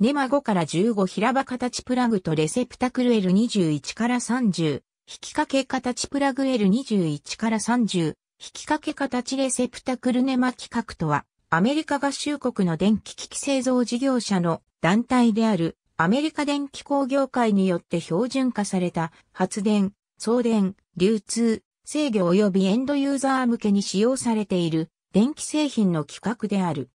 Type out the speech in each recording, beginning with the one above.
ネマ5から15平場形プラグとレセプタクル L21 から30、引き掛け形プラグ L21 から30、引き掛け形レセプタクルネマ規格とは、アメリカ合衆国の電気機器製造事業者の団体であるアメリカ電気工業会によって標準化された発電、送電、流通、制御及びエンドユーザー向けに使用されている電気製品の規格である。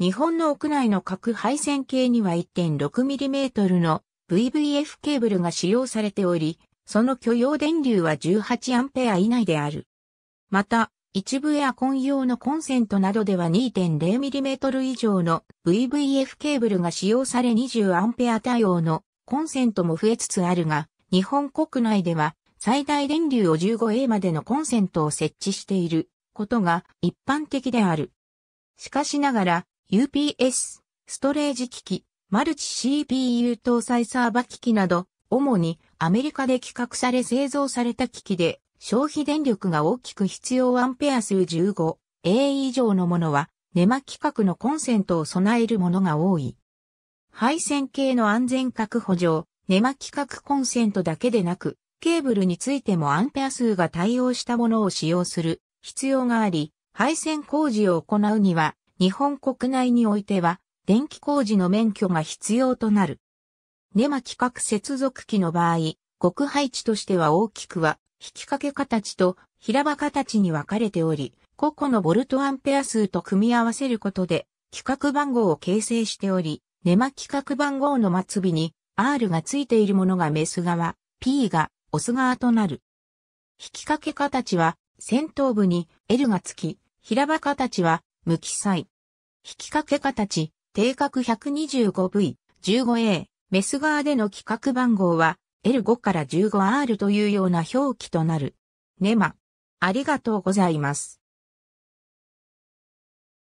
日本の屋内の各配線系には 1.6mm の VVF ケーブルが使用されており、その許容電流は 18A 以内である。また、一部エアコン用のコンセントなどでは 2.0mm 以上の VVF ケーブルが使用され 20A 対応のコンセントも増えつつあるが、日本国内では最大電流を 15A までのコンセントを設置していることが一般的である。しかしながら UPS、ストレージ機器、マルチ CPU 搭載サーバ機器など、主にアメリカで企画され製造された機器で消費電力が大きく必要アンペア数 15A 以上のものは、ネマ規格のコンセントを備えるものが多い。配線系の安全確保上、ネマ規格コンセントだけでなく、ケーブルについてもアンペア数が対応したものを使用する必要があり、配線工事を行うには、日本国内においては、電気工事の免許が必要となる。ネマ規格接続機の場合、極配置としては大きくは引き掛け形と平場形に分かれており、個々のボルトアンペア数と組み合わせることで、規格番号を形成しており、ネマ規格番号の末尾に R がついているものがメス側、P がオス側となる。引き掛け形は先頭部に L がつき、平場形は無記載。引き掛け形、定格 125V、15A、メス側での規格番号は L5 から 15R というような表記となる。ネマ。ありがとうございます。